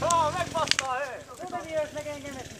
Ha, megbasszal ő! Oda miért meg engemet?